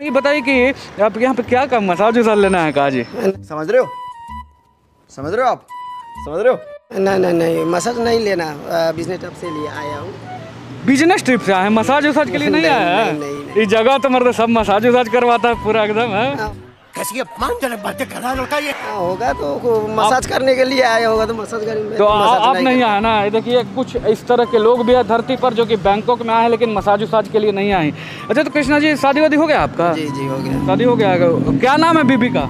ये बताइए कि आप यहाँ पे क्या काम मसाज वसाज लेना है काजी? समझ रहे हो? समझ रहे हो आप? समझ रहे हो? नहीं नहीं नहीं मसाज नहीं लेना बिज़नेस ट्रिप से लिए आया हूँ। बिज़नेस ट्रिप से आया हैं? मसाज वसाज के लिए नहीं नहीं, आया? है इस जगह तो मतलब सब मसाज वसाज करवाता है पूरा एकदम है? हाँ, कैसी अपमानजनक बातें कर रहा लड़का ये। हाँ, होगा तो मसाज करने के लिए आया होगा तो मसाज करेंगे तो आ, मसाज आप नहीं। आए ना ये देखिए कुछ इस तरह के लोग भी है धरती पर जो कि बैंकॉक में आए हैं लेकिन मसाज वसाज के लिए नहीं आए। अच्छा तो कृष्णा जी शादी वादी हो गया आपका? जी जी हो गया। शादी हो गया क्या नाम है बीबी का?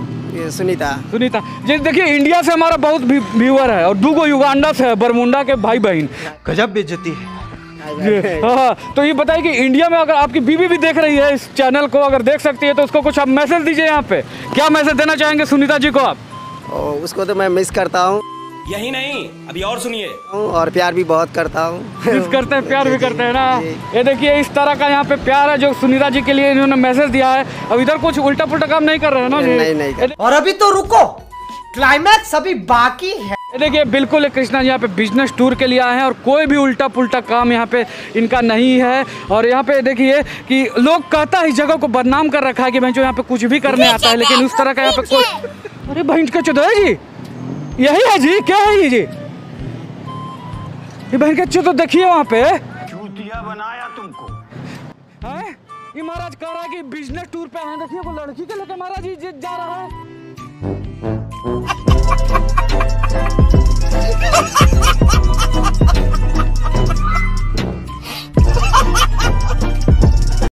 सुनीता। सुनीता। जी देखिए इंडिया से हमारा बहुत व्यूअर है और दूगो युगांडा से है बरमुंडा के भाई बहन गजब बेइज्जती है। हाँ हाँ, तो ये बताइए कि इंडिया में अगर आपकी बीवी भी देख रही है इस चैनल को अगर देख सकती है तो उसको कुछ आप मैसेज दीजिए यहाँ पे। क्या मैसेज देना चाहेंगे सुनीता जी को आप? और उसको तो मैं मिस करता हूँ। यही नहीं अभी और सुनिए। और प्यार भी बहुत करता हूँ। मिस करते हैं प्यार भी करते हैं ना। ये देखिए इस तरह का यहाँ पे प्यार है जो सुनीता जी के लिए इन्होंने मैसेज दिया है। अब इधर कुछ उल्टा पुल्टा काम नहीं कर रहे हैं ना नहीं, नहीं और अभी तो रुको क्लाइमैक्स अभी बाकी है। ये देखिए बिल्कुल ये कृष्णा जी यहाँ पे बिज़नेस टूर के लिए आए हैं और कोई भी उल्टा पुल्टा काम यहाँ पे इनका नहीं है। और यहाँ पे देखिए कि लोग कहता है इस जगह को बदनाम कर रखा है कि भाई जो यहाँ पे कुछ भी करने आता है लेकिन उस तरह का यहाँ पे कोई अरे बहन का चुदा है जी। यही है जी क्या है ये जी? ये बहन का चुतो देखिए वहाँ पे। चूतिया बनाया तुमको। हैं? ये महाराज कह रहा है कि बिज़नेस टूर पे आए देखिए वो लड़की के लेके महाराज जी जा रहा है।